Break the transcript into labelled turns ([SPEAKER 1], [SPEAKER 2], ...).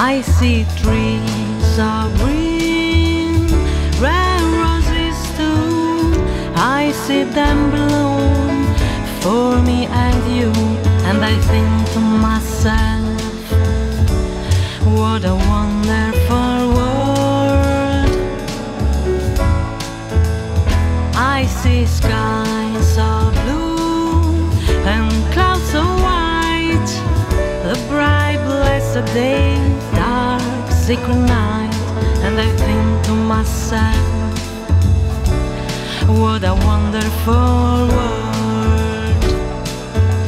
[SPEAKER 1] I see trees of green, red roses too. I see them bloom for me and you, and I think to myself, what a wonderful world. I see skies of blue and clouds of white, the bright blessed day, secret night, and I think to myself, what a wonderful world.